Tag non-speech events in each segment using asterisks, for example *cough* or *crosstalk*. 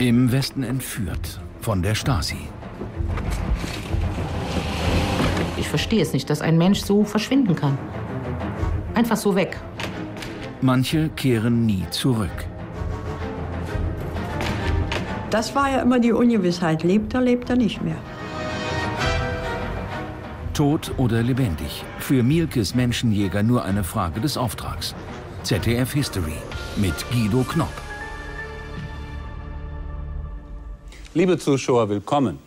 Im Westen entführt von der Stasi. Ich verstehe es nicht, dass ein Mensch so verschwinden kann. Einfach so weg. Manche kehren nie zurück. Das war ja immer die Ungewissheit. Lebt er, lebt er nicht mehr. Tot oder lebendig. Für Mielkes Menschenjäger nur eine Frage des Auftrags. ZDF History mit Guido Knopp. Liebe Zuschauer, willkommen.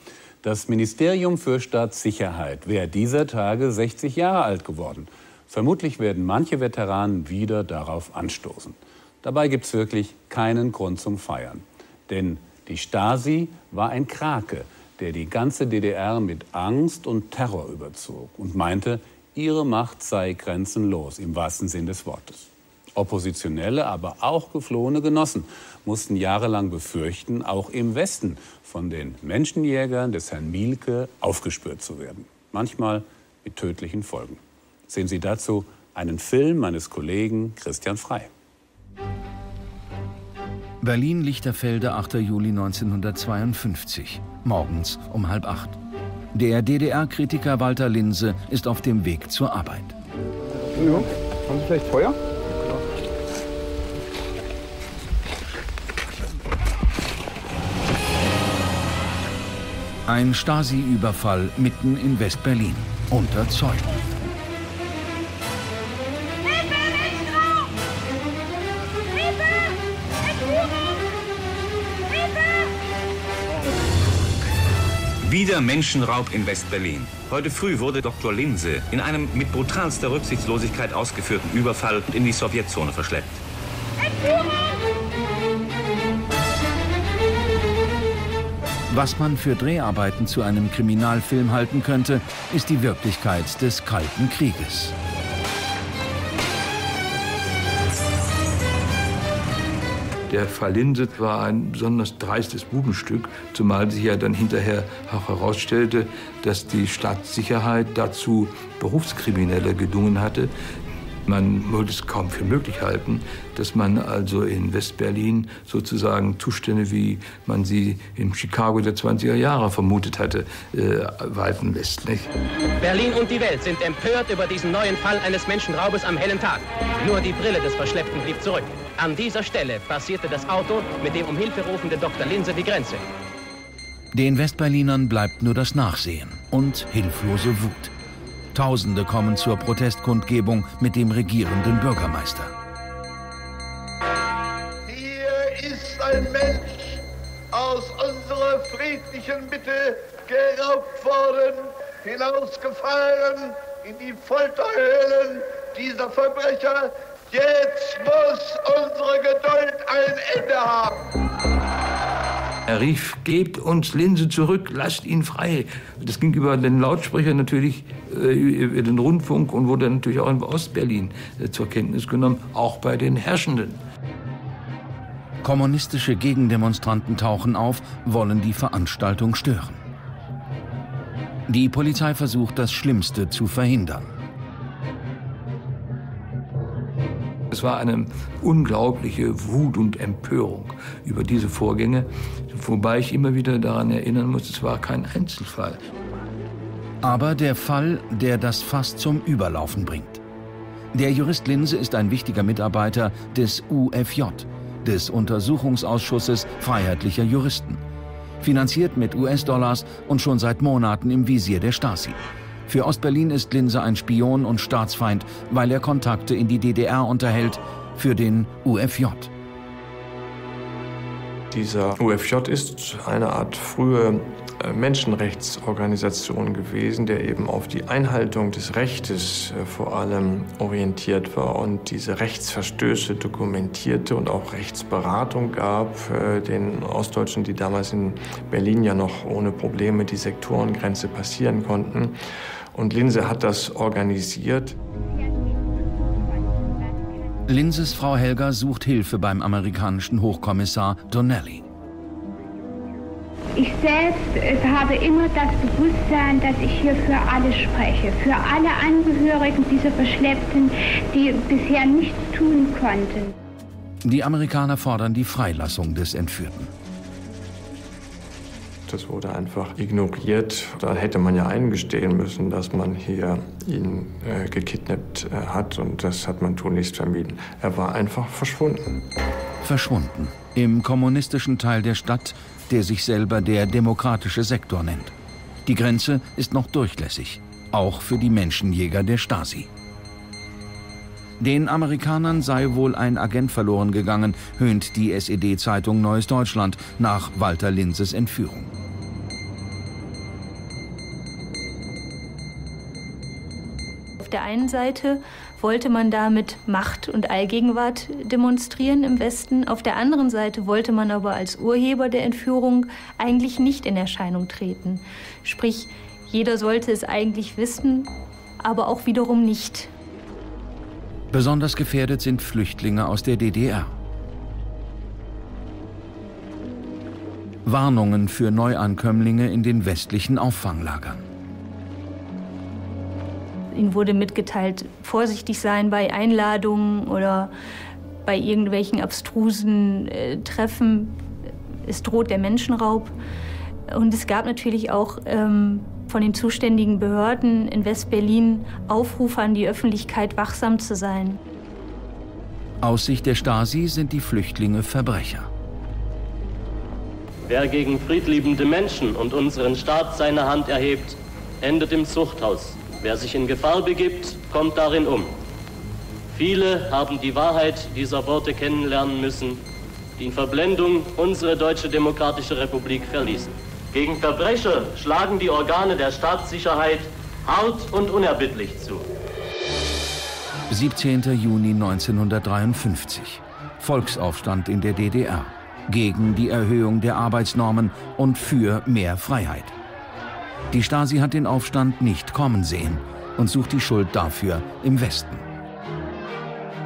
Das Ministerium für Staatssicherheit wäre dieser Tage 60 Jahre alt geworden. Vermutlich werden manche Veteranen wieder darauf anstoßen. Dabei gibt es wirklich keinen Grund zum Feiern. Denn die Stasi war ein Krake, der die ganze DDR mit Angst und Terror überzog und meinte, ihre Macht sei grenzenlos im wahrsten Sinn des Wortes. Oppositionelle, aber auch geflohene Genossen mussten jahrelang befürchten, auch im Westen von den Menschenjägern des Herrn Mielke aufgespürt zu werden. Manchmal mit tödlichen Folgen. Sehen Sie dazu einen Film meines Kollegen Christian Frei. Berlin-Lichterfelde, 8. Juli 1952, morgens um halb acht. Der DDR-Kritiker Walter Linse ist auf dem Weg zur Arbeit. Ja, haben Sie vielleicht Feuer? Ein Stasi-Überfall mitten in West-Berlin. Unter Zeugen. Wieder Menschenraub in West-Berlin. Heute früh wurde Dr. Linse in einem mit brutalster Rücksichtslosigkeit ausgeführten Überfall in die Sowjetzone verschleppt. Was man für Dreharbeiten zu einem Kriminalfilm halten könnte, ist die Wirklichkeit des Kalten Krieges. Der Fall Linse war ein besonders dreistes Bubenstück, zumal sich ja dann hinterher auch herausstellte, dass die Staatssicherheit dazu Berufskriminelle gedungen hatte, man wollte es kaum für möglich halten, dass man also in Westberlin sozusagen Zustände, wie man sie in Chicago der 20er Jahre vermutet hatte, äh, walten lässt. Nicht? Berlin und die Welt sind empört über diesen neuen Fall eines Menschenraubes am hellen Tag. Nur die Brille des Verschleppten blieb zurück. An dieser Stelle passierte das Auto mit dem um Hilfe rufenden Dr. Linse die Grenze. Den Westberlinern bleibt nur das Nachsehen und hilflose Wut. Tausende kommen zur Protestkundgebung mit dem regierenden Bürgermeister. Hier ist ein Mensch aus unserer friedlichen Mitte geraubt worden, hinausgefahren in die Folterhöhlen dieser Verbrecher. Jetzt muss unsere Geduld ein Ende haben. Er rief, gebt uns Linse zurück, lasst ihn frei. Das ging über den Lautsprecher natürlich, über den Rundfunk und wurde natürlich auch in Ostberlin äh, zur Kenntnis genommen, auch bei den Herrschenden. Kommunistische Gegendemonstranten tauchen auf, wollen die Veranstaltung stören. Die Polizei versucht, das Schlimmste zu verhindern. Es war eine unglaubliche Wut und Empörung über diese Vorgänge. Wobei ich immer wieder daran erinnern muss, es war kein Einzelfall. Aber der Fall, der das Fass zum Überlaufen bringt. Der Jurist Linse ist ein wichtiger Mitarbeiter des UFJ, des Untersuchungsausschusses freiheitlicher Juristen. Finanziert mit US-Dollars und schon seit Monaten im Visier der Stasi. Für Ostberlin ist Linse ein Spion und Staatsfeind, weil er Kontakte in die DDR unterhält für den UFJ. Dieser UFJ ist eine Art frühe Menschenrechtsorganisation gewesen, der eben auf die Einhaltung des Rechtes äh, vor allem orientiert war und diese Rechtsverstöße dokumentierte und auch Rechtsberatung gab äh, den Ostdeutschen, die damals in Berlin ja noch ohne Probleme die Sektorengrenze passieren konnten. Und Linse hat das organisiert. Linses Frau Helga sucht Hilfe beim amerikanischen Hochkommissar Donnelly. Ich selbst habe immer das Bewusstsein, dass ich hier für alle spreche, für alle Angehörigen dieser Verschleppten, die bisher nichts tun konnten. Die Amerikaner fordern die Freilassung des Entführten. Das wurde einfach ignoriert. Da hätte man ja eingestehen müssen, dass man hier ihn äh, gekidnappt äh, hat und das hat man tunlichst vermieden. Er war einfach verschwunden. Verschwunden. Im kommunistischen Teil der Stadt, der sich selber der demokratische Sektor nennt. Die Grenze ist noch durchlässig, auch für die Menschenjäger der Stasi. Den Amerikanern sei wohl ein Agent verloren gegangen, höhnt die SED-Zeitung Neues Deutschland nach Walter Linses Entführung. Auf der einen Seite wollte man damit Macht und Allgegenwart demonstrieren im Westen. Auf der anderen Seite wollte man aber als Urheber der Entführung eigentlich nicht in Erscheinung treten. Sprich, jeder sollte es eigentlich wissen, aber auch wiederum nicht. Besonders gefährdet sind Flüchtlinge aus der DDR. Warnungen für Neuankömmlinge in den westlichen Auffanglagern. Ihnen wurde mitgeteilt, vorsichtig sein bei Einladungen oder bei irgendwelchen abstrusen äh, Treffen. Es droht der Menschenraub. Und es gab natürlich auch ähm, von den zuständigen Behörden in West-Berlin Aufrufe an die Öffentlichkeit, wachsam zu sein. Aus Sicht der Stasi sind die Flüchtlinge Verbrecher. Wer gegen friedliebende Menschen und unseren Staat seine Hand erhebt, endet im Zuchthaus. Wer sich in Gefahr begibt, kommt darin um. Viele haben die Wahrheit dieser Worte kennenlernen müssen, die in Verblendung unsere Deutsche Demokratische Republik verließen. Gegen Verbrecher schlagen die Organe der Staatssicherheit hart und unerbittlich zu. 17. Juni 1953. Volksaufstand in der DDR. Gegen die Erhöhung der Arbeitsnormen und für mehr Freiheit. Die Stasi hat den Aufstand nicht kommen sehen und sucht die Schuld dafür im Westen.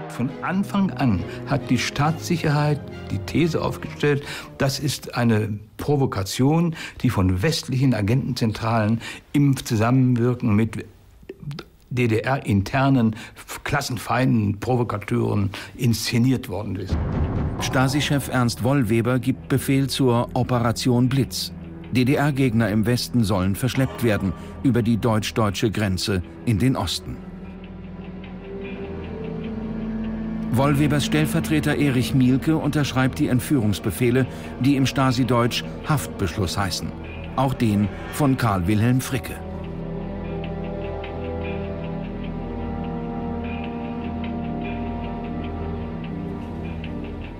Von Anfang an hat die Staatssicherheit die These aufgestellt, das ist eine Provokation, die von westlichen Agentenzentralen im Zusammenwirken mit DDR-internen Klassenfeinden, Provokateuren inszeniert worden ist. Stasi-Chef Ernst Wollweber gibt Befehl zur Operation Blitz. DDR-Gegner im Westen sollen verschleppt werden über die deutsch-deutsche Grenze in den Osten. Wollwebers Stellvertreter Erich Mielke unterschreibt die Entführungsbefehle, die im Stasi-Deutsch Haftbeschluss heißen. Auch den von Karl Wilhelm Fricke.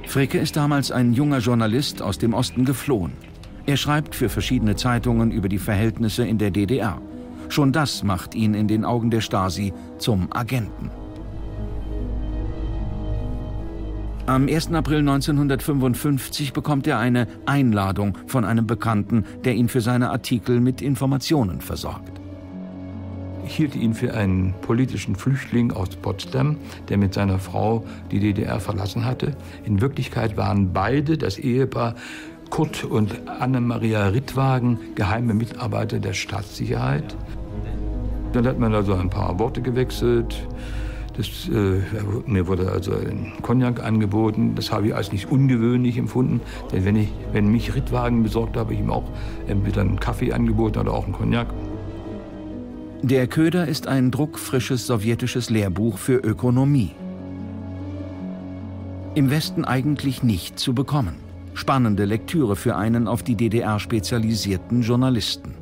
Fricke ist damals ein junger Journalist aus dem Osten geflohen. Er schreibt für verschiedene Zeitungen über die Verhältnisse in der DDR. Schon das macht ihn in den Augen der Stasi zum Agenten. Am 1. April 1955 bekommt er eine Einladung von einem Bekannten, der ihn für seine Artikel mit Informationen versorgt. Ich hielt ihn für einen politischen Flüchtling aus Potsdam, der mit seiner Frau die DDR verlassen hatte. In Wirklichkeit waren beide, das Ehepaar, Kurt und Annemaria Rittwagen, geheime Mitarbeiter der Staatssicherheit. Dann hat man also ein paar Worte gewechselt. Das, äh, mir wurde also ein Cognac angeboten. Das habe ich als nicht ungewöhnlich empfunden. Denn wenn, ich, wenn mich Rittwagen besorgt, habe ich ihm auch entweder einen Kaffee angeboten oder auch einen Cognac. Der Köder ist ein druckfrisches sowjetisches Lehrbuch für Ökonomie. Im Westen eigentlich nicht zu bekommen. Spannende Lektüre für einen auf die DDR spezialisierten Journalisten.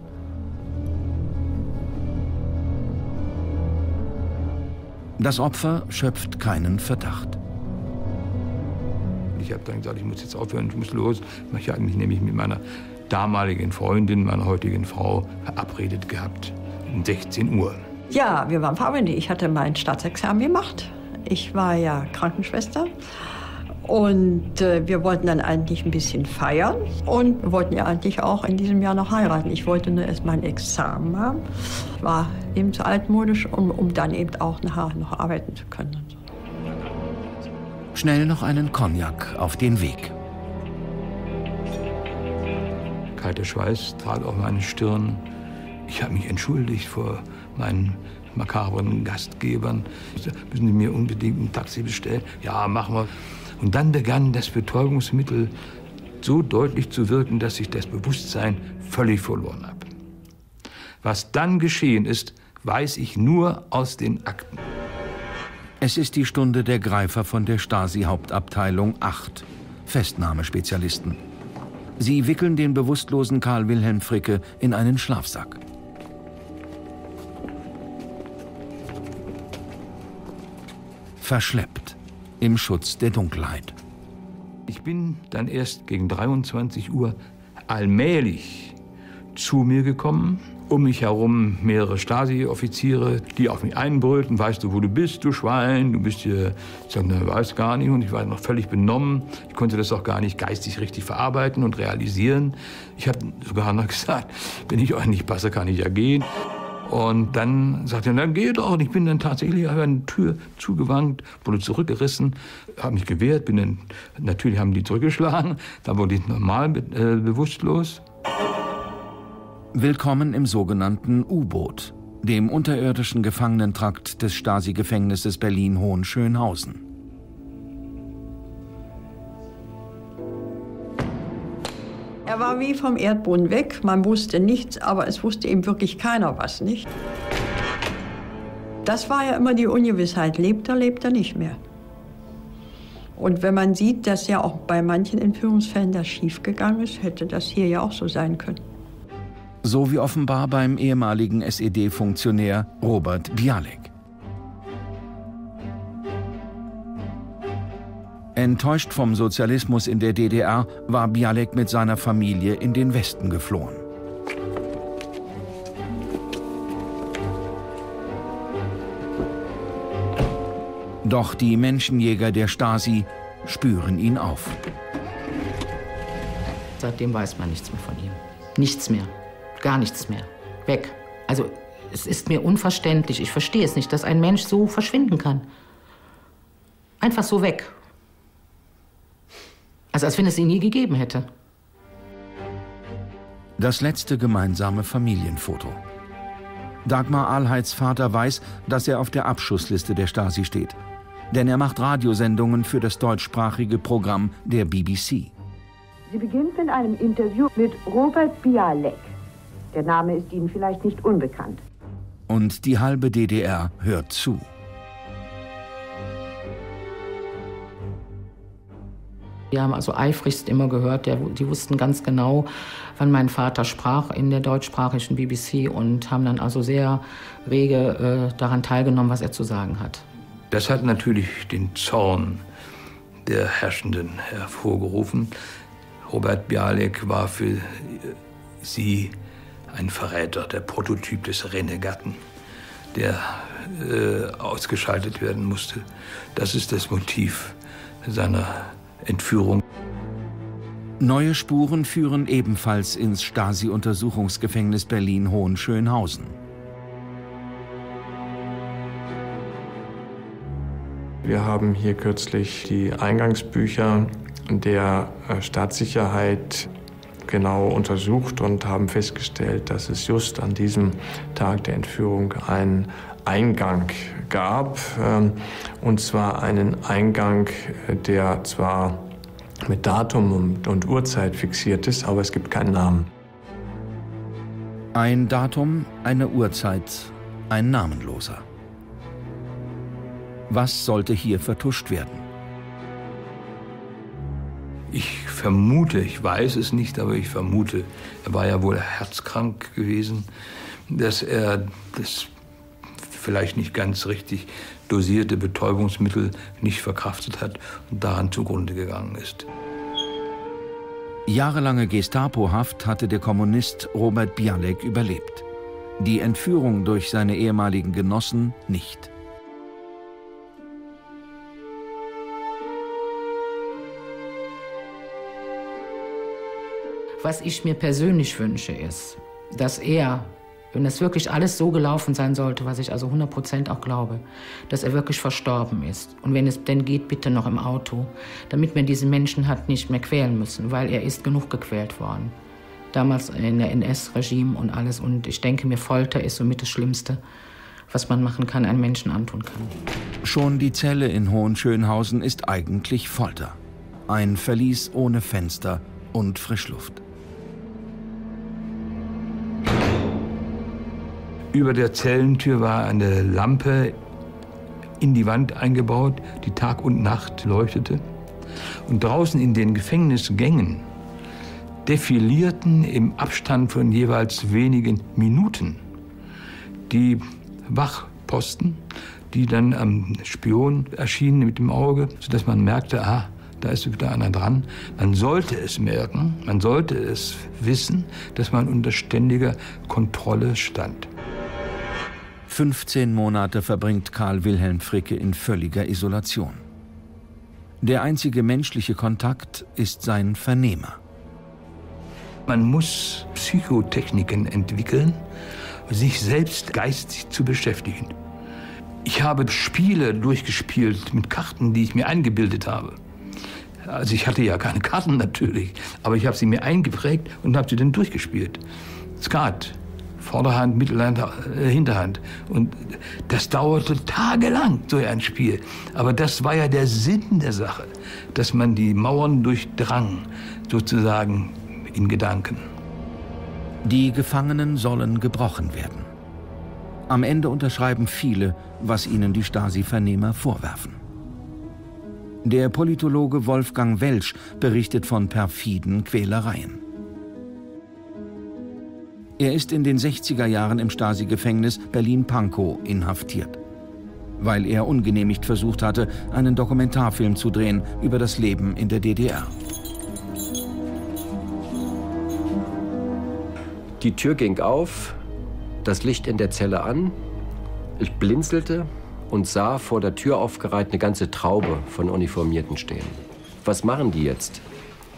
Das Opfer schöpft keinen Verdacht. Ich habe dann gesagt, ich muss jetzt aufhören, ich muss los. Ich hatte mich nämlich mit meiner damaligen Freundin, meiner heutigen Frau, verabredet gehabt. Um 16 Uhr. Ja, wir waren verabredet. Ich hatte mein Staatsexamen gemacht. Ich war ja Krankenschwester. Und äh, wir wollten dann eigentlich ein bisschen feiern und wollten ja eigentlich auch in diesem Jahr noch heiraten. Ich wollte nur erst mein Examen haben, war eben zu altmodisch, um, um dann eben auch nachher noch arbeiten zu können. Schnell noch einen Cognac auf den Weg. Kalter Schweiß trat auf meine Stirn. Ich habe mich entschuldigt vor meinen makabren Gastgebern. Müssen Sie mir unbedingt ein Taxi bestellen? Ja, machen wir. Und dann begann das Betäubungsmittel so deutlich zu wirken, dass ich das Bewusstsein völlig verloren habe. Was dann geschehen ist, weiß ich nur aus den Akten. Es ist die Stunde der Greifer von der Stasi-Hauptabteilung 8, Festnahmespezialisten. Sie wickeln den bewusstlosen Karl Wilhelm Fricke in einen Schlafsack. Verschleppt im Schutz der Dunkelheit. Ich bin dann erst gegen 23 Uhr allmählich zu mir gekommen. Um mich herum mehrere Stasi-Offiziere, die auf mich einbrüllten. Weißt du, wo du bist, du Schwein? Du bist hier. Ich sagte, ne, weiß gar nicht. Und ich war noch völlig benommen. Ich konnte das auch gar nicht geistig richtig verarbeiten und realisieren. Ich habe sogar noch *laughs* gesagt, wenn ich euch nicht passe, kann ich ja gehen. Und dann sagte er, dann geh doch. Und ich bin dann tatsächlich habe eine Tür zugewandt, wurde zurückgerissen, habe mich gewehrt, bin dann, natürlich haben die zurückgeschlagen. Dann wurde ich normal äh, bewusstlos. Willkommen im sogenannten U-Boot, dem unterirdischen Gefangenentrakt des Stasi-Gefängnisses Berlin-Hohenschönhausen. Er war wie vom Erdboden weg. Man wusste nichts, aber es wusste eben wirklich keiner was, nicht? Das war ja immer die Ungewissheit. Lebt er, lebt er nicht mehr. Und wenn man sieht, dass ja auch bei manchen Entführungsfällen das schiefgegangen ist, hätte das hier ja auch so sein können. So wie offenbar beim ehemaligen SED-Funktionär Robert Bialek. Enttäuscht vom Sozialismus in der DDR war Bialek mit seiner Familie in den Westen geflohen. Doch die Menschenjäger der Stasi spüren ihn auf. Seitdem weiß man nichts mehr von ihm. Nichts mehr. Gar nichts mehr. Weg. Also es ist mir unverständlich. Ich verstehe es nicht, dass ein Mensch so verschwinden kann. Einfach so weg. Also als wenn es ihn nie gegeben hätte. Das letzte gemeinsame Familienfoto. Dagmar Ahlheits Vater weiß, dass er auf der Abschussliste der Stasi steht. Denn er macht Radiosendungen für das deutschsprachige Programm der BBC. Sie beginnt mit einem Interview mit Robert Bialek. Der Name ist Ihnen vielleicht nicht unbekannt. Und die halbe DDR hört zu. Die haben also eifrigst immer gehört, die wussten ganz genau, wann mein Vater sprach in der deutschsprachigen BBC und haben dann also sehr rege äh, daran teilgenommen, was er zu sagen hat. Das hat natürlich den Zorn der Herrschenden hervorgerufen. Robert Bialek war für sie ein Verräter, der Prototyp des Renegatten, der äh, ausgeschaltet werden musste. Das ist das Motiv seiner Entführung. Neue Spuren führen ebenfalls ins Stasi-Untersuchungsgefängnis Berlin-Hohenschönhausen. Wir haben hier kürzlich die Eingangsbücher der äh, Staatssicherheit genau untersucht und haben festgestellt, dass es just an diesem Tag der Entführung einen Eingang gab. Ähm, und zwar einen Eingang, der zwar mit Datum und Uhrzeit fixiert ist, aber es gibt keinen Namen. Ein Datum, eine Uhrzeit, ein namenloser. Was sollte hier vertuscht werden? Ich vermute, ich weiß es nicht, aber ich vermute, er war ja wohl herzkrank gewesen, dass er das vielleicht nicht ganz richtig dosierte Betäubungsmittel nicht verkraftet hat und daran zugrunde gegangen ist. Jahrelange Gestapo-Haft hatte der Kommunist Robert Bialek überlebt. Die Entführung durch seine ehemaligen Genossen nicht. Was ich mir persönlich wünsche, ist, dass er wenn das wirklich alles so gelaufen sein sollte, was ich also 100% auch glaube, dass er wirklich verstorben ist. Und wenn es denn geht, bitte noch im Auto, damit man diese Menschen hat nicht mehr quälen müssen, weil er ist genug gequält worden. Damals in der NS-Regime und alles. Und ich denke mir, Folter ist somit das Schlimmste, was man machen kann, einem Menschen antun kann. Schon die Zelle in Hohenschönhausen ist eigentlich Folter. Ein Verlies ohne Fenster, und Frischluft. Über der Zellentür war eine Lampe in die Wand eingebaut, die Tag und Nacht leuchtete. Und draußen in den Gefängnisgängen defilierten im Abstand von jeweils wenigen Minuten die Wachposten, die dann am Spion erschienen mit dem Auge, sodass man merkte, ah, da ist wieder einer dran. Man sollte es merken, man sollte es wissen, dass man unter ständiger Kontrolle stand. 15 Monate verbringt Karl Wilhelm Fricke in völliger Isolation. Der einzige menschliche Kontakt ist sein Vernehmer. Man muss Psychotechniken entwickeln, sich selbst geistig zu beschäftigen. Ich habe Spiele durchgespielt mit Karten, die ich mir eingebildet habe. Also ich hatte ja keine Karten natürlich, aber ich habe sie mir eingeprägt und habe sie dann durchgespielt. Skat, Vorderhand, Mittelhand, äh, Hinterhand. Und das dauerte tagelang, so ein Spiel. Aber das war ja der Sinn der Sache, dass man die Mauern durchdrang, sozusagen in Gedanken. Die Gefangenen sollen gebrochen werden. Am Ende unterschreiben viele, was ihnen die Stasi-Vernehmer vorwerfen. Der Politologe Wolfgang Welsch berichtet von perfiden Quälereien. Er ist in den 60er Jahren im Stasi-Gefängnis Berlin-Pankow inhaftiert, weil er ungenehmigt versucht hatte, einen Dokumentarfilm zu drehen über das Leben in der DDR. Die Tür ging auf, das Licht in der Zelle an. Ich blinzelte und sah vor der Tür aufgereiht eine ganze Traube von Uniformierten stehen. Was machen die jetzt?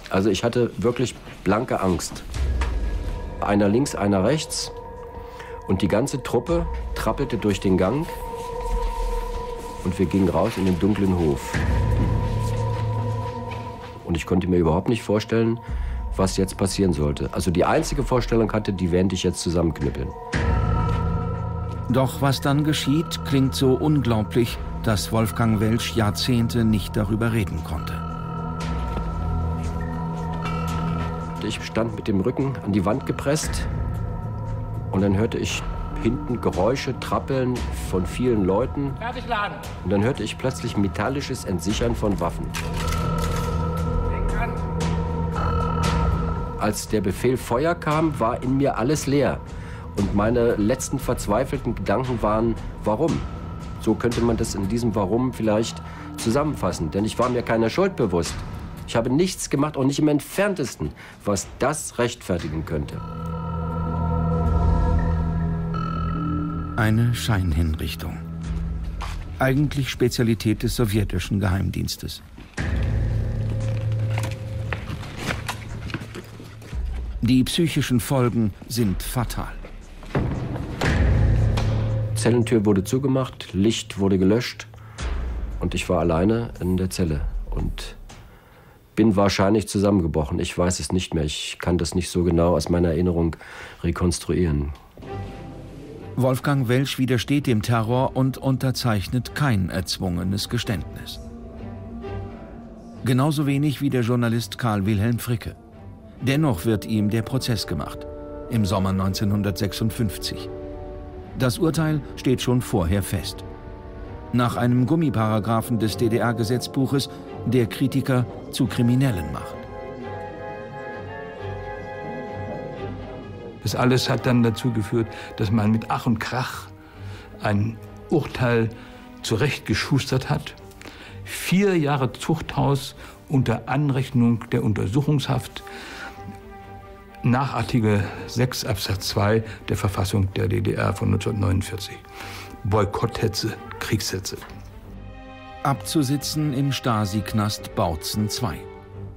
Also ich hatte wirklich blanke Angst. Einer links, einer rechts. Und die ganze Truppe trappelte durch den Gang. Und wir gingen raus in den dunklen Hof. Und ich konnte mir überhaupt nicht vorstellen, was jetzt passieren sollte. Also die einzige Vorstellung hatte, die werde ich jetzt zusammenknüppeln. Doch was dann geschieht, klingt so unglaublich, dass Wolfgang Welsch Jahrzehnte nicht darüber reden konnte. Ich stand mit dem Rücken an die Wand gepresst und dann hörte ich hinten Geräusche, Trappeln von vielen Leuten. Und dann hörte ich plötzlich metallisches Entsichern von Waffen. Als der Befehl Feuer kam, war in mir alles leer. Und meine letzten verzweifelten Gedanken waren, warum? So könnte man das in diesem Warum vielleicht zusammenfassen. Denn ich war mir keiner Schuld bewusst. Ich habe nichts gemacht, auch nicht im entferntesten, was das rechtfertigen könnte. Eine Scheinhinrichtung. Eigentlich Spezialität des sowjetischen Geheimdienstes. Die psychischen Folgen sind fatal. Zellentür wurde zugemacht, Licht wurde gelöscht und ich war alleine in der Zelle und bin wahrscheinlich zusammengebrochen. Ich weiß es nicht mehr. Ich kann das nicht so genau aus meiner Erinnerung rekonstruieren. Wolfgang Welsch widersteht dem Terror und unterzeichnet kein erzwungenes Geständnis. Genauso wenig wie der Journalist Karl Wilhelm Fricke. Dennoch wird ihm der Prozess gemacht, im Sommer 1956. Das Urteil steht schon vorher fest. Nach einem Gummiparagraphen des DDR-Gesetzbuches, der Kritiker zu Kriminellen macht. Das alles hat dann dazu geführt, dass man mit Ach und Krach ein Urteil zurechtgeschustert hat. Vier Jahre Zuchthaus unter Anrechnung der Untersuchungshaft nach Artikel 6 Absatz 2 der Verfassung der DDR von 1949. Boykotthetze, Kriegshetze. Abzusitzen im Stasi-Knast Bautzen II.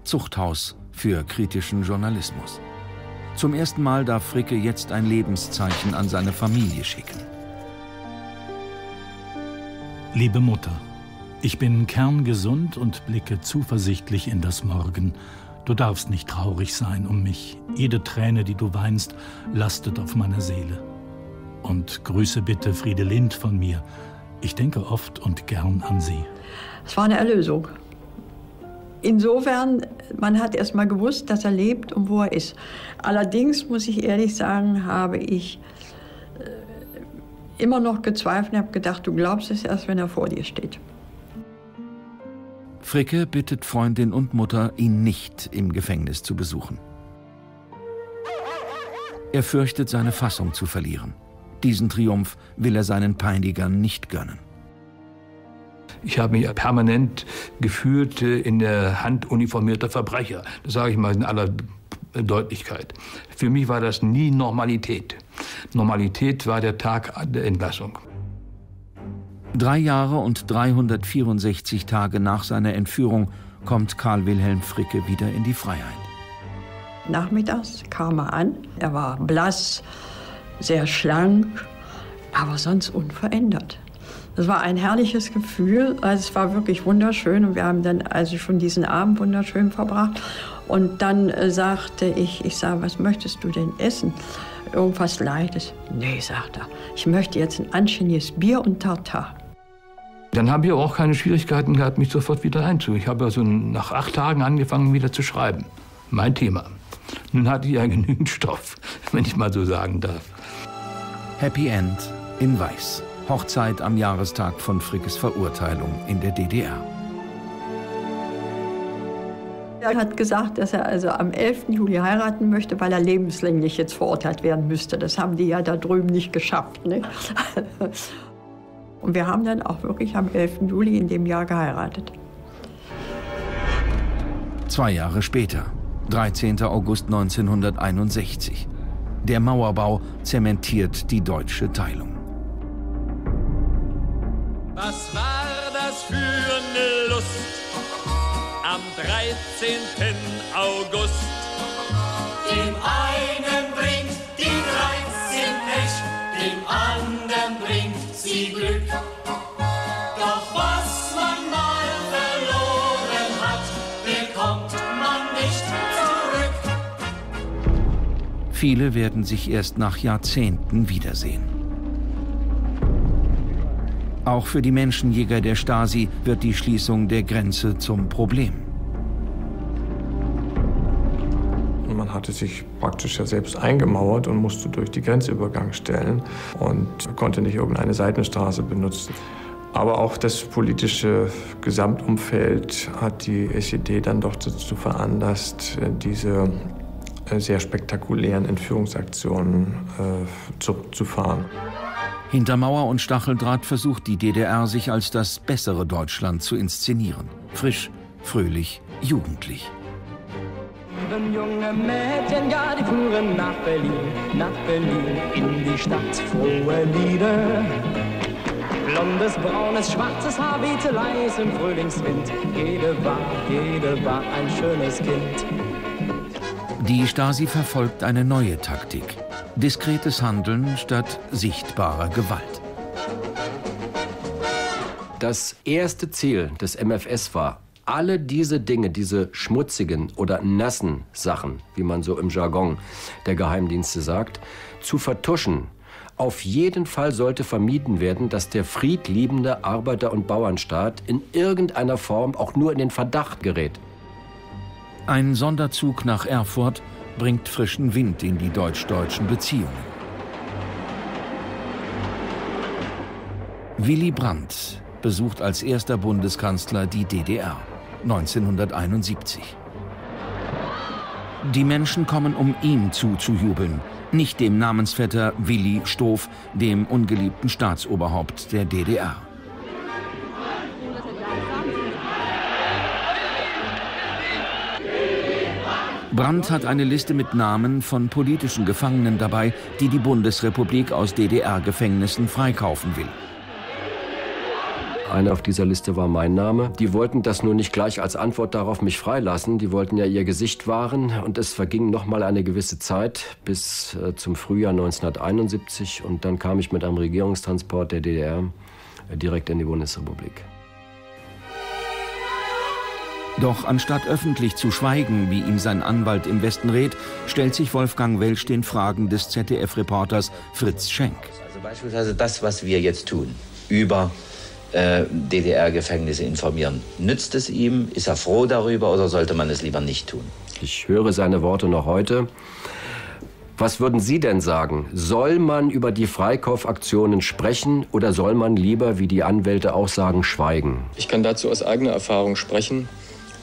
Zuchthaus für kritischen Journalismus. Zum ersten Mal darf Fricke jetzt ein Lebenszeichen an seine Familie schicken. Liebe Mutter, ich bin kerngesund und blicke zuversichtlich in das Morgen. Du darfst nicht traurig sein um mich. Jede Träne, die du weinst, lastet auf meiner Seele. Und grüße bitte Friede Lind von mir. Ich denke oft und gern an sie. Es war eine Erlösung. insofern, man hat erst mal gewusst, dass er lebt und wo er ist. Allerdings muss ich ehrlich sagen, habe ich äh, immer noch gezweifelt und habe gedacht, du glaubst es erst, wenn er vor dir steht. Fricke bittet Freundin und Mutter, ihn nicht im Gefängnis zu besuchen. Er fürchtet, seine Fassung zu verlieren. Diesen Triumph will er seinen Peinigern nicht gönnen. Ich habe mich permanent gefühlt äh, in der Hand uniformierter Verbrecher. Das sage ich mal in aller Deutlichkeit. Für mich war das nie Normalität. Normalität war der Tag der Entlassung. Drei Jahre und 364 Tage nach seiner Entführung kommt Karl Wilhelm Fricke wieder in die Freiheit. Nachmittags kam er an. Er war blass, sehr schlank, aber sonst unverändert. Das war ein herrliches Gefühl. Also es war wirklich wunderschön und wir haben dann also schon diesen Abend wunderschön verbracht. Und dann äh, sagte ich, ich sage, was möchtest du denn essen? Irgendwas Leides. Nee, sagt er, ich möchte jetzt ein anständiges Bier und Tartar. Dann habe ich auch keine Schwierigkeiten gehabt, mich sofort wieder einzu. Ich habe also nach acht Tagen angefangen, wieder zu schreiben. Mein Thema. Nun hatte ich ja *laughs* genügend Stoff, wenn ich mal so sagen darf. Happy End in Weiß. Hochzeit am Jahrestag von Frickes Verurteilung in der DDR. Er hat gesagt, dass er also am 11. Juli heiraten möchte, weil er lebenslänglich jetzt verurteilt werden müsste. Das haben die ja da drüben nicht geschafft. Ne? Und wir haben dann auch wirklich am 11. Juli in dem Jahr geheiratet. Zwei Jahre später, 13. August 1961. Der Mauerbau zementiert die deutsche Teilung. Was war das für eine Lust am 13. August? Dem einen bringt die 13 Pech, dem anderen bringt sie Glück. Doch was man mal verloren hat, bekommt man nicht zurück. Viele werden sich erst nach Jahrzehnten wiedersehen. Auch für die Menschenjäger der Stasi wird die Schließung der Grenze zum Problem. Man hatte sich praktisch ja selbst eingemauert und musste durch die Grenzübergang stellen und konnte nicht irgendeine Seitenstraße benutzen. Aber auch das politische Gesamtumfeld hat die SED dann doch dazu veranlasst, diese äh, sehr spektakulären Entführungsaktionen äh, zurückzufahren. Hinter Mauer und Stacheldraht versucht die DDR sich als das bessere Deutschland zu inszenieren. Frisch, fröhlich, jugendlich. Sieben junge Mädchen, ja, die fuhren nach Berlin, nach Berlin in die Stadt. Frohe Lieder. Blondes, braunes, schwarzes Haar wehte leis im Frühlingswind. Jede war, jede war ein schönes Kind. Die Stasi verfolgt eine neue Taktik. Diskretes Handeln statt sichtbarer Gewalt. Das erste Ziel des MFS war, alle diese Dinge, diese schmutzigen oder nassen Sachen, wie man so im Jargon der Geheimdienste sagt, zu vertuschen. Auf jeden Fall sollte vermieden werden, dass der friedliebende Arbeiter- und Bauernstaat in irgendeiner Form auch nur in den Verdacht gerät. Ein Sonderzug nach Erfurt bringt frischen Wind in die deutsch-deutschen Beziehungen. Willy Brandt besucht als erster Bundeskanzler die DDR 1971. Die Menschen kommen, um ihm zuzujubeln, nicht dem Namensvetter Willy Stoff, dem ungeliebten Staatsoberhaupt der DDR. Brandt hat eine Liste mit Namen von politischen Gefangenen dabei, die die Bundesrepublik aus DDR-Gefängnissen freikaufen will. Einer auf dieser Liste war mein Name. Die wollten das nur nicht gleich als Antwort darauf mich freilassen. Die wollten ja ihr Gesicht wahren. Und es verging noch mal eine gewisse Zeit bis äh, zum Frühjahr 1971. Und dann kam ich mit einem Regierungstransport der DDR äh, direkt in die Bundesrepublik. Doch anstatt öffentlich zu schweigen, wie ihm sein Anwalt im Westen rät, stellt sich Wolfgang Welsch den Fragen des ZDF-Reporters Fritz Schenk. Also beispielsweise das, was wir jetzt tun, über äh, DDR-Gefängnisse informieren. Nützt es ihm? Ist er froh darüber oder sollte man es lieber nicht tun? Ich höre seine Worte noch heute. Was würden Sie denn sagen? Soll man über die Freikaufaktionen sprechen oder soll man lieber, wie die Anwälte auch sagen, schweigen? Ich kann dazu aus eigener Erfahrung sprechen,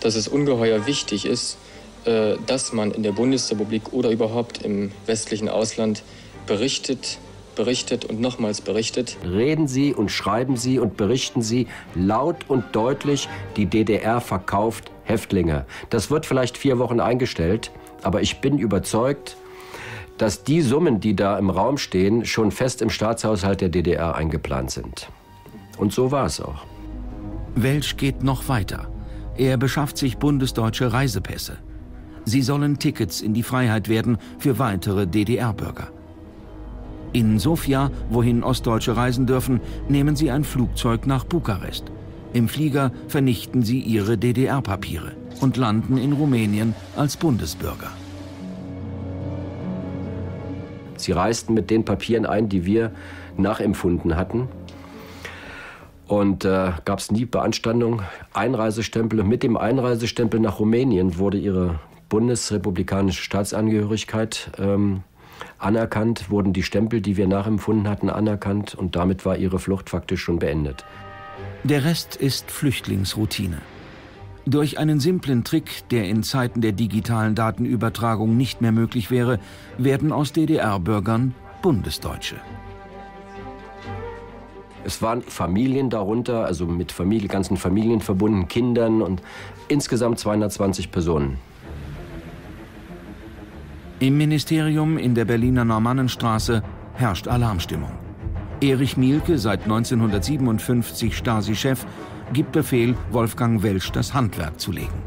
dass es ungeheuer wichtig ist, äh, dass man in der Bundesrepublik oder überhaupt im westlichen Ausland berichtet, berichtet und nochmals berichtet. Reden Sie und schreiben Sie und berichten Sie laut und deutlich, die DDR verkauft Häftlinge. Das wird vielleicht vier Wochen eingestellt, aber ich bin überzeugt, dass die Summen, die da im Raum stehen, schon fest im Staatshaushalt der DDR eingeplant sind. Und so war es auch. Welsch geht noch weiter. Er beschafft sich bundesdeutsche Reisepässe. Sie sollen Tickets in die Freiheit werden für weitere DDR-Bürger. In Sofia, wohin Ostdeutsche reisen dürfen, nehmen sie ein Flugzeug nach Bukarest. Im Flieger vernichten sie ihre DDR-Papiere und landen in Rumänien als Bundesbürger. Sie reisten mit den Papieren ein, die wir nachempfunden hatten. Und äh, gab es nie Beanstandung. Einreisestempel. Mit dem Einreisestempel nach Rumänien wurde ihre bundesrepublikanische Staatsangehörigkeit ähm, anerkannt, wurden die Stempel, die wir nachempfunden hatten, anerkannt und damit war ihre Flucht faktisch schon beendet. Der Rest ist Flüchtlingsroutine. Durch einen simplen Trick, der in Zeiten der digitalen Datenübertragung nicht mehr möglich wäre, werden aus DDR-Bürgern Bundesdeutsche. Es waren Familien darunter, also mit Familie, ganzen Familien verbunden, Kindern und insgesamt 220 Personen. Im Ministerium in der Berliner Normannenstraße herrscht Alarmstimmung. Erich Mielke, seit 1957 Stasi-Chef, gibt Befehl, Wolfgang Welsch das Handwerk zu legen.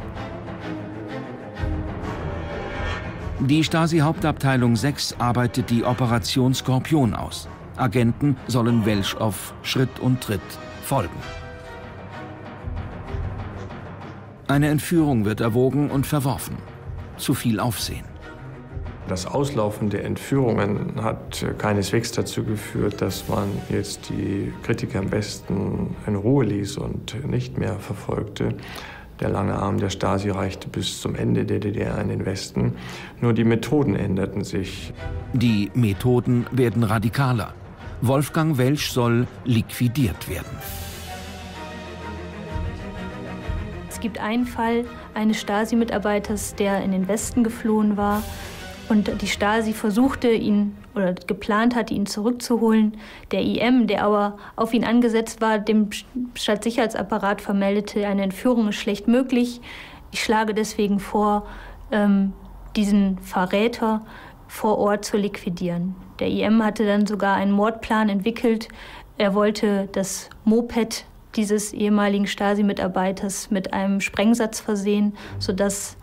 Die Stasi-Hauptabteilung 6 arbeitet die Operation Skorpion aus. Agenten sollen Welsch auf Schritt und Tritt folgen. Eine Entführung wird erwogen und verworfen. Zu viel Aufsehen. Das Auslaufen der Entführungen hat keineswegs dazu geführt, dass man jetzt die Kritiker am besten in Ruhe ließ und nicht mehr verfolgte. Der lange Arm der Stasi reichte bis zum Ende der DDR in den Westen. Nur die Methoden änderten sich. Die Methoden werden radikaler. Wolfgang Welsch soll liquidiert werden. Es gibt einen Fall eines Stasi-Mitarbeiters, der in den Westen geflohen war und die Stasi versuchte ihn oder geplant hatte, ihn zurückzuholen. Der IM, der aber auf ihn angesetzt war, dem Stadtsicherheitsapparat vermeldete, eine Entführung ist schlecht möglich. Ich schlage deswegen vor, ähm, diesen Verräter vor Ort zu liquidieren. Der IM hatte dann sogar einen Mordplan entwickelt. Er wollte das Moped dieses ehemaligen Stasi-Mitarbeiters mit einem Sprengsatz versehen, sodass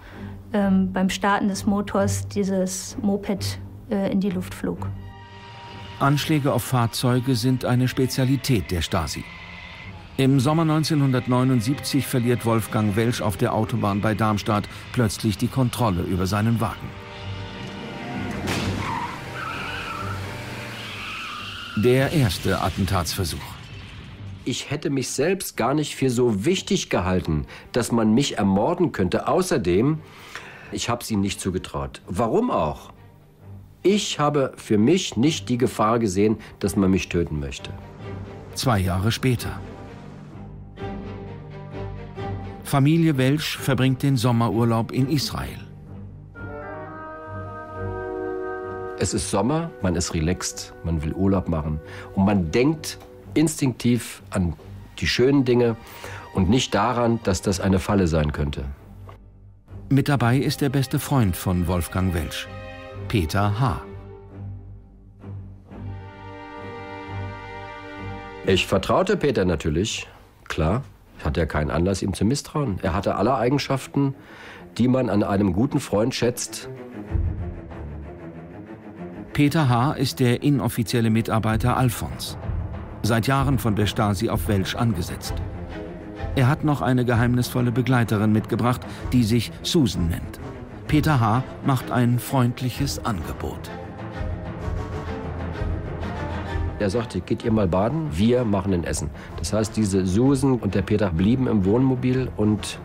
ähm, beim Starten des Motors dieses Moped äh, in die Luft flog. Anschläge auf Fahrzeuge sind eine Spezialität der Stasi. Im Sommer 1979 verliert Wolfgang Welsch auf der Autobahn bei Darmstadt plötzlich die Kontrolle über seinen Wagen. Der erste Attentatsversuch. Ich hätte mich selbst gar nicht für so wichtig gehalten, dass man mich ermorden könnte. Außerdem ich habe sie nicht zugetraut. Warum auch? Ich habe für mich nicht die Gefahr gesehen, dass man mich töten möchte. Zwei Jahre später. Familie Welsch verbringt den Sommerurlaub in Israel. Es ist Sommer, man ist relaxed, man will Urlaub machen und man denkt instinktiv an die schönen Dinge und nicht daran, dass das eine Falle sein könnte. Mit dabei ist der beste Freund von Wolfgang Welsch, Peter H. Ich vertraute Peter natürlich, klar. Ich hatte ja keinen Anlass, ihm zu misstrauen. Er hatte alle Eigenschaften, die man an einem guten Freund schätzt. Peter H. ist der inoffizielle Mitarbeiter Alfons. Seit Jahren von der Stasi auf Welsch angesetzt. Er hat noch eine geheimnisvolle Begleiterin mitgebracht, die sich Susan nennt. Peter H. macht ein freundliches Angebot. Er sagte, geht ihr mal baden, wir machen ein Essen. Das heißt, diese Susan und der Peter blieben im Wohnmobil und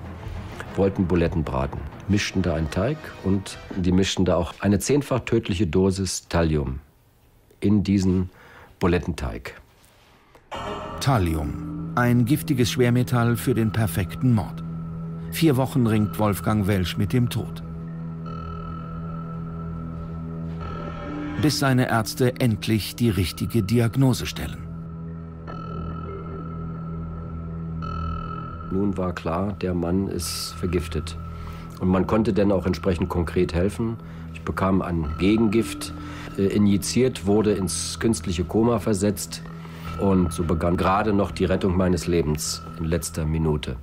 wollten Buletten braten. Mischten da einen Teig und die mischten da auch eine zehnfach tödliche Dosis Thallium in diesen Bulettenteig. Thallium, ein giftiges Schwermetall für den perfekten Mord. Vier Wochen ringt Wolfgang Welsch mit dem Tod. Bis seine Ärzte endlich die richtige Diagnose stellen. Nun war klar, der Mann ist vergiftet. Und man konnte dann auch entsprechend konkret helfen. Ich bekam ein Gegengift äh, injiziert, wurde ins künstliche Koma versetzt. Und so begann gerade noch die Rettung meines Lebens in letzter Minute.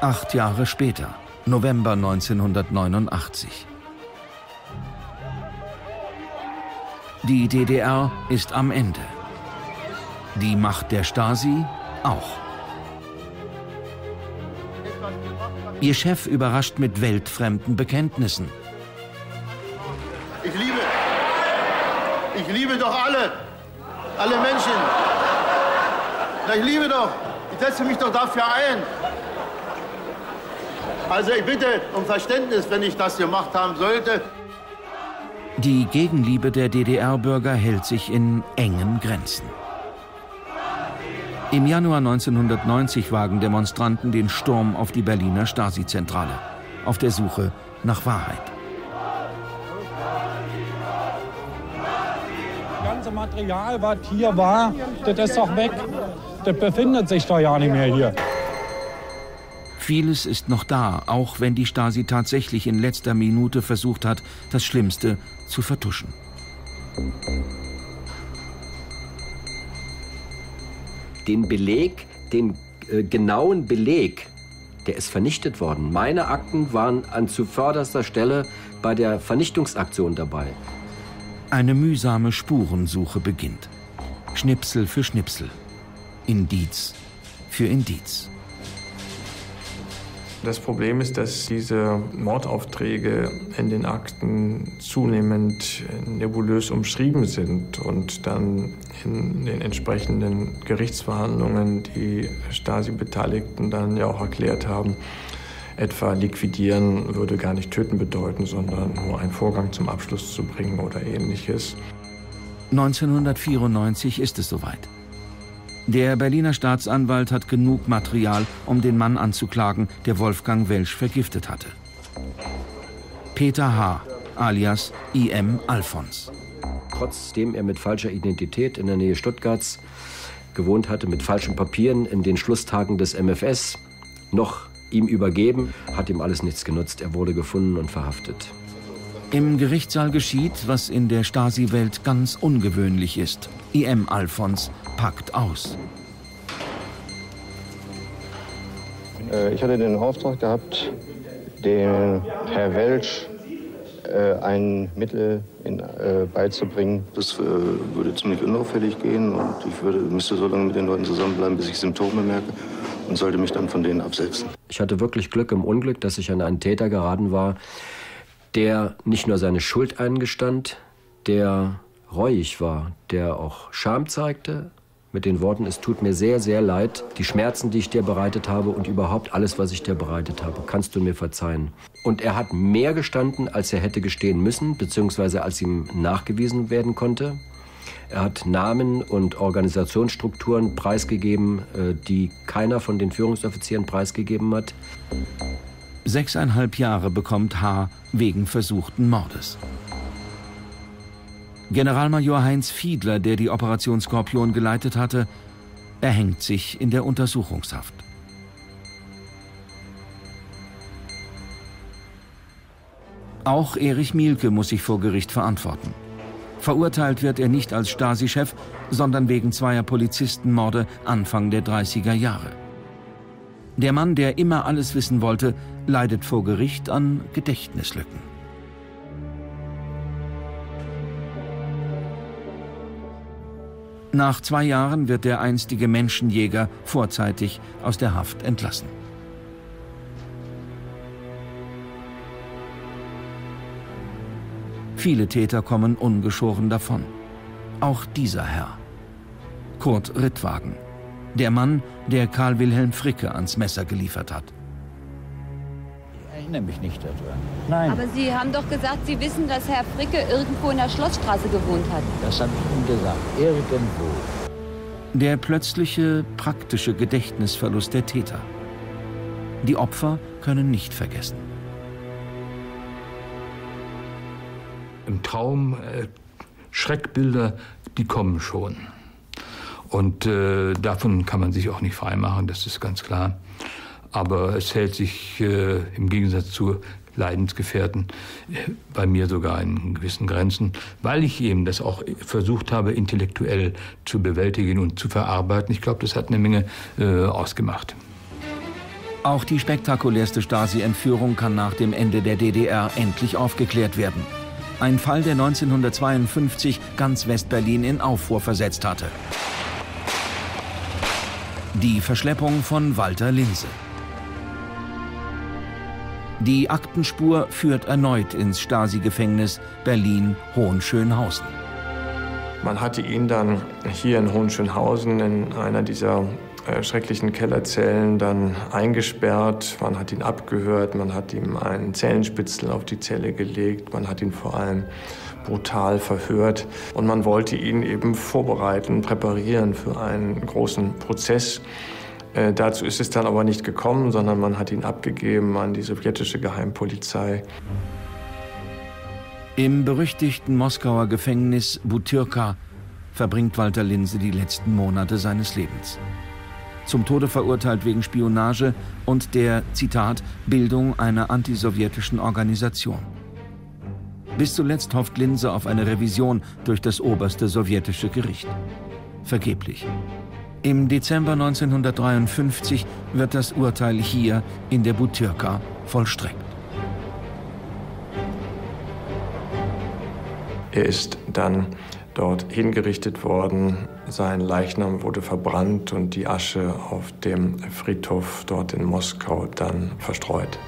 Acht Jahre später, November 1989. Die DDR ist am Ende. Die Macht der Stasi auch. Ihr Chef überrascht mit weltfremden Bekenntnissen. Ich liebe, ich liebe doch alle, alle Menschen. Na, ich liebe doch, ich setze mich doch dafür ein. Also ich bitte um Verständnis, wenn ich das gemacht haben sollte. Die Gegenliebe der DDR-Bürger hält sich in engen Grenzen. Im Januar 1990 wagen Demonstranten den Sturm auf die Berliner Stasi-Zentrale, auf der Suche nach Wahrheit. Das ganze Material, was hier war, das ist doch weg. Das befindet sich doch ja nicht mehr hier. Vieles ist noch da, auch wenn die Stasi tatsächlich in letzter Minute versucht hat, das Schlimmste zu vertuschen. Den Beleg, den äh, genauen Beleg, der ist vernichtet worden. Meine Akten waren an zuvörderster Stelle bei der Vernichtungsaktion dabei. Eine mühsame Spurensuche beginnt. Schnipsel für Schnipsel. Indiz für Indiz. Das Problem ist, dass diese Mordaufträge in den Akten zunehmend nebulös umschrieben sind und dann in den entsprechenden Gerichtsverhandlungen die Stasi-Beteiligten dann ja auch erklärt haben, etwa liquidieren würde gar nicht töten bedeuten, sondern nur einen Vorgang zum Abschluss zu bringen oder ähnliches. 1994 ist es soweit. Der Berliner Staatsanwalt hat genug Material, um den Mann anzuklagen, der Wolfgang Welsch vergiftet hatte. Peter H., alias I.M. Alfons. Trotzdem er mit falscher Identität in der Nähe Stuttgarts gewohnt hatte, mit falschen Papieren in den Schlusstagen des MFS, noch ihm übergeben, hat ihm alles nichts genutzt. Er wurde gefunden und verhaftet. Im Gerichtssaal geschieht, was in der Stasi-Welt ganz ungewöhnlich ist. I.M. Alfons packt aus. Äh, ich hatte den Auftrag gehabt, dem Herr Welsch äh, ein Mittel in, äh, beizubringen. Das äh, würde ziemlich unauffällig gehen und ich würde, müsste so lange mit den Leuten zusammenbleiben, bis ich Symptome merke und sollte mich dann von denen absetzen. Ich hatte wirklich Glück im Unglück, dass ich an einen Täter geraten war, der nicht nur seine Schuld eingestand, der reuig war, der auch Scham zeigte, mit den Worten, es tut mir sehr, sehr leid, die Schmerzen, die ich dir bereitet habe und überhaupt alles, was ich dir bereitet habe, kannst du mir verzeihen. Und er hat mehr gestanden, als er hätte gestehen müssen, beziehungsweise als ihm nachgewiesen werden konnte. Er hat Namen und Organisationsstrukturen preisgegeben, äh, die keiner von den Führungsoffizieren preisgegeben hat. Sechseinhalb Jahre bekommt H. wegen versuchten Mordes. Generalmajor Heinz Fiedler, der die Operation Skorpion geleitet hatte, erhängt sich in der Untersuchungshaft. Auch Erich Mielke muss sich vor Gericht verantworten. Verurteilt wird er nicht als Stasi-Chef, sondern wegen zweier Polizistenmorde Anfang der 30er Jahre. Der Mann, der immer alles wissen wollte, leidet vor Gericht an Gedächtnislücken. Nach zwei Jahren wird der einstige Menschenjäger vorzeitig aus der Haft entlassen. Viele Täter kommen ungeschoren davon. Auch dieser Herr. Kurt Rittwagen. Der Mann, der Karl Wilhelm Fricke ans Messer geliefert hat. Ich erinnere mich nicht daran. Nein. Aber Sie haben doch gesagt, Sie wissen, dass Herr Fricke irgendwo in der Schlossstraße gewohnt hat. Das habe ich Ihnen gesagt. Irgendwo. Der plötzliche, praktische Gedächtnisverlust der Täter. Die Opfer können nicht vergessen. Im Traum, äh, Schreckbilder, die kommen schon. Und äh, davon kann man sich auch nicht freimachen, das ist ganz klar. Aber es hält sich äh, im Gegensatz zu Leidensgefährten äh, bei mir sogar in gewissen Grenzen, weil ich eben das auch versucht habe, intellektuell zu bewältigen und zu verarbeiten. Ich glaube, das hat eine Menge äh, ausgemacht. Auch die spektakulärste Stasi-Entführung kann nach dem Ende der DDR endlich aufgeklärt werden. Ein Fall, der 1952 ganz Westberlin in Aufruhr versetzt hatte. Die Verschleppung von Walter Linse. Die Aktenspur führt erneut ins Stasi-Gefängnis Berlin-Hohenschönhausen. Man hatte ihn dann hier in Hohenschönhausen in einer dieser äh, schrecklichen Kellerzellen dann eingesperrt. Man hat ihn abgehört, man hat ihm einen Zellenspitzel auf die Zelle gelegt, man hat ihn vor allem brutal verhört und man wollte ihn eben vorbereiten, präparieren für einen großen Prozess. Äh, dazu ist es dann aber nicht gekommen, sondern man hat ihn abgegeben an die sowjetische Geheimpolizei. Im berüchtigten Moskauer Gefängnis Butyrka verbringt Walter Linse die letzten Monate seines Lebens. Zum Tode verurteilt wegen Spionage und der, Zitat, Bildung einer antisowjetischen Organisation. Bis zuletzt hofft Linse auf eine Revision durch das oberste sowjetische Gericht. Vergeblich. Im Dezember 1953 wird das Urteil hier in der Butyrka vollstreckt. Er ist dann dort hingerichtet worden. Sein Leichnam wurde verbrannt und die Asche auf dem Friedhof dort in Moskau dann verstreut.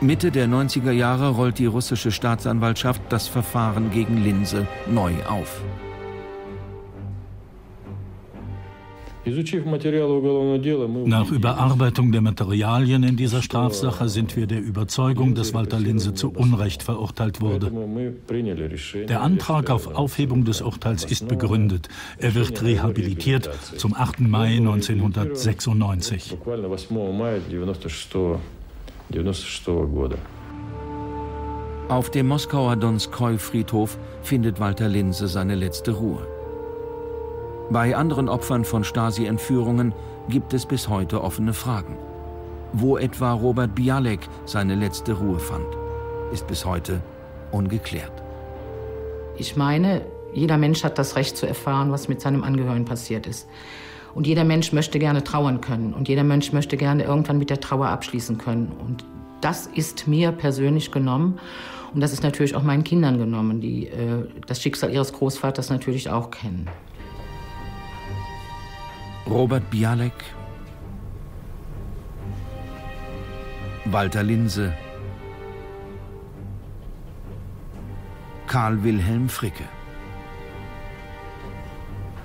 Mitte der 90er Jahre rollt die russische Staatsanwaltschaft das Verfahren gegen Linse neu auf. Nach Überarbeitung der Materialien in dieser Strafsache sind wir der Überzeugung, dass Walter Linse zu Unrecht verurteilt wurde. Der Antrag auf Aufhebung des Urteils ist begründet. Er wird rehabilitiert zum 8. Mai 1996. Auf dem Moskauer Donskoi-Friedhof findet Walter Linse seine letzte Ruhe. Bei anderen Opfern von Stasi-Entführungen gibt es bis heute offene Fragen. Wo etwa Robert Bialek seine letzte Ruhe fand, ist bis heute ungeklärt. Ich meine, jeder Mensch hat das Recht zu erfahren, was mit seinem Angehörigen passiert ist. Und jeder Mensch möchte gerne trauern können. Und jeder Mensch möchte gerne irgendwann mit der Trauer abschließen können. Und das ist mir persönlich genommen. Und das ist natürlich auch meinen Kindern genommen, die äh, das Schicksal ihres Großvaters natürlich auch kennen. Robert Bialek, Walter Linse, Karl Wilhelm Fricke.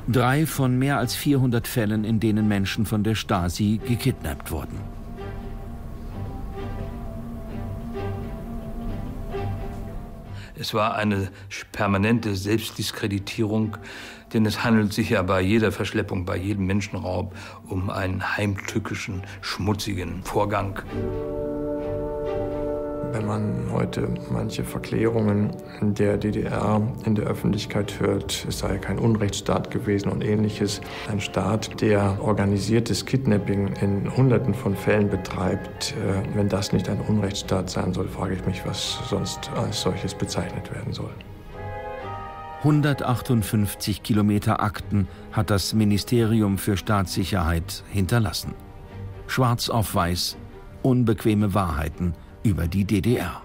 Drei von mehr als 400 Fällen, in denen Menschen von der Stasi gekidnappt wurden. Es war eine permanente Selbstdiskreditierung, denn es handelt sich ja bei jeder Verschleppung, bei jedem Menschenraub um einen heimtückischen, schmutzigen Vorgang. Wenn man heute manche Verklärungen der DDR in der Öffentlichkeit hört, es sei kein Unrechtsstaat gewesen und ähnliches, ein Staat, der organisiertes Kidnapping in Hunderten von Fällen betreibt, äh, wenn das nicht ein Unrechtsstaat sein soll, frage ich mich, was sonst als solches bezeichnet werden soll. 158 Kilometer Akten hat das Ministerium für Staatssicherheit hinterlassen. Schwarz auf weiß, unbequeme Wahrheiten – über die DDR.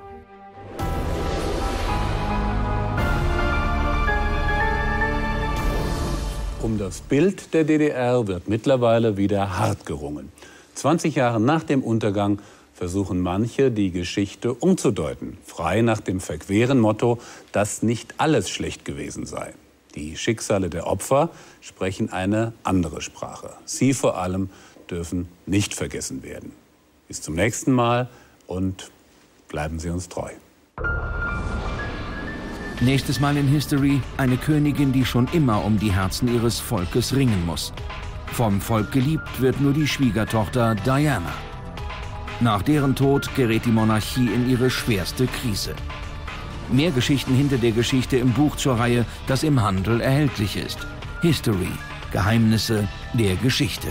Um das Bild der DDR wird mittlerweile wieder hart gerungen. 20 Jahre nach dem Untergang versuchen manche, die Geschichte umzudeuten, frei nach dem verqueren Motto, dass nicht alles schlecht gewesen sei. Die Schicksale der Opfer sprechen eine andere Sprache. Sie vor allem dürfen nicht vergessen werden. Bis zum nächsten Mal und bleiben Sie uns treu. Nächstes Mal in History eine Königin, die schon immer um die Herzen ihres Volkes ringen muss. Vom Volk geliebt wird nur die Schwiegertochter Diana. Nach deren Tod gerät die Monarchie in ihre schwerste Krise. Mehr Geschichten hinter der Geschichte im Buch zur Reihe, das im Handel erhältlich ist. History. Geheimnisse der Geschichte.